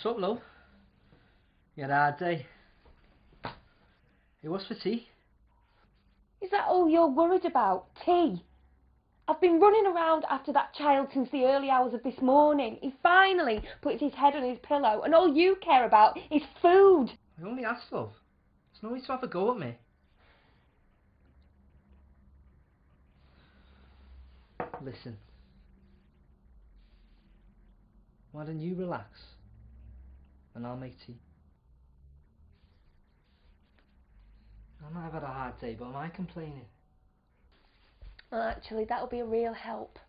What's up, love? You had a hard day. Hey, what's for tea? Is that all you're worried about? Tea? I've been running around after that child since the early hours of this morning. He finally puts his head on his pillow, and all you care about is food. I only asked, love. There's no need to have a go at me. Listen. Why don't you relax? And I'll make tea. I might have had a hard day, but am I complaining? Well, actually, that'll be a real help.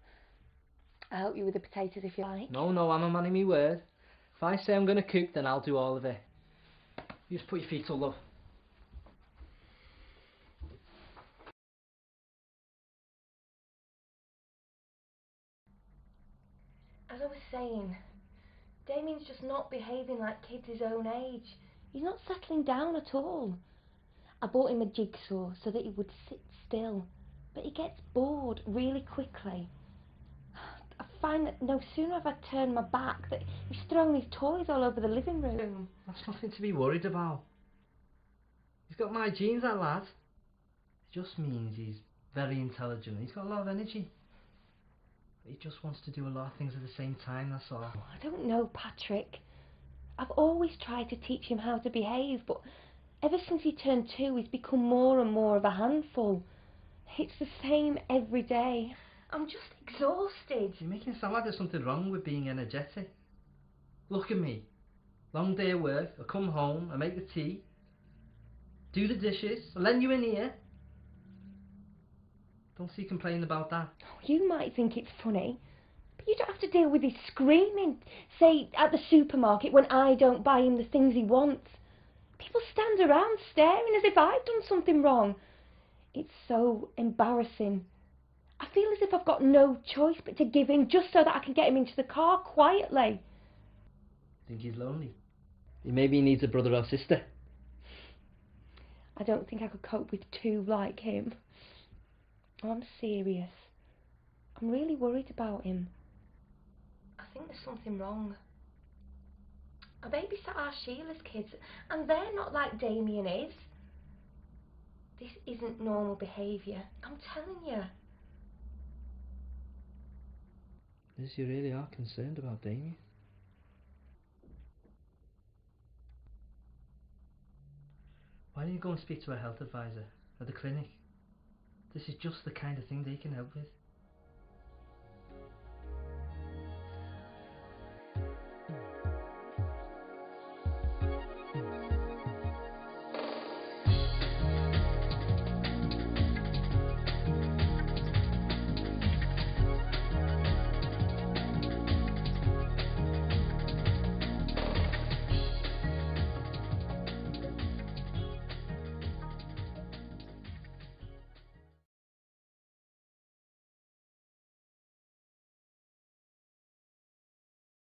I'll help you with the potatoes if you like. No, no, I'm a man of my word. If I say I'm going to cook, then I'll do all of it. You just put your feet up, love. As I was saying, Damien's just not behaving like kids his own age. He's not settling down at all. I bought him a jigsaw so that he would sit still, but he gets bored really quickly. I find that no sooner have I turned my back that he's throwing his toys all over the living room. That's nothing to be worried about. He's got my genes, that lad. It just means he's very intelligent. He's got a lot of energy. But he just wants to do a lot of things at the same time, that's all. Oh, I don't know, Patrick. I've always tried to teach him how to behave, but ever since he turned two, he's become more and more of a handful. It's the same every day. I'm just exhausted. You're making it sound like there's something wrong with being energetic. Look at me. Long day of work, I come home, I make the tea, do the dishes, I lend you an ear. Don't see complaining about that. You might think it's funny, but you don't have to deal with his screaming, say, at the supermarket when I don't buy him the things he wants. People stand around staring as if I've done something wrong. It's so embarrassing. I feel as if I've got no choice but to give in just so that I can get him into the car quietly. Think he's lonely? Maybe he needs a brother or sister. I don't think I could cope with two like him. Oh, I'm serious. I'm really worried about him. I think there's something wrong. I babysat our Sheila's kids, and they're not like Damien is. This isn't normal behaviour. I'm telling you. Liz, you really are concerned about Damien. Why don't you go and speak to a health advisor at the clinic? This is just the kind of thing they can help with.